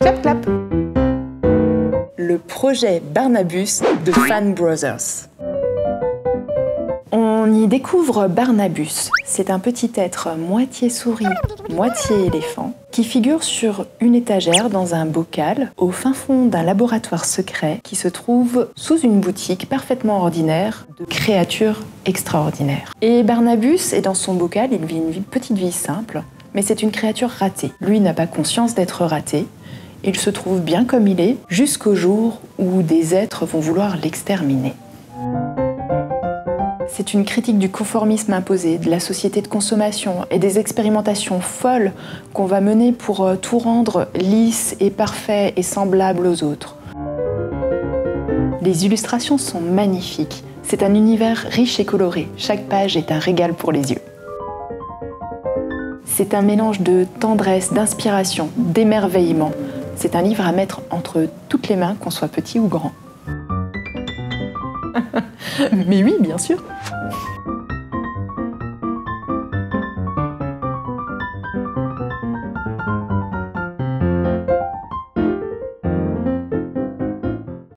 Clap, clap. Le projet Barnabus de Fan Brothers. On y découvre Barnabus. C'est un petit être moitié souris, moitié éléphant, qui figure sur une étagère dans un bocal au fin fond d'un laboratoire secret qui se trouve sous une boutique parfaitement ordinaire de créatures extraordinaires. Et Barnabus est dans son bocal, il vit une petite vie simple, mais c'est une créature ratée. Lui n'a pas conscience d'être raté. Il se trouve bien comme il est jusqu'au jour où des êtres vont vouloir l'exterminer. C'est une critique du conformisme imposé, de la société de consommation et des expérimentations folles qu'on va mener pour euh, tout rendre lisse et parfait et semblable aux autres. Les illustrations sont magnifiques. C'est un univers riche et coloré. Chaque page est un régal pour les yeux. C'est un mélange de tendresse, d'inspiration, d'émerveillement. C'est un livre à mettre entre toutes les mains, qu'on soit petit ou grand. Mais oui, bien sûr.